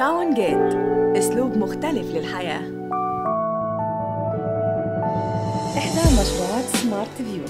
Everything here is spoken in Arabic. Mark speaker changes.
Speaker 1: Town Gate. أسلوب مختلف للحياة. إحدى مشروعات Smart View.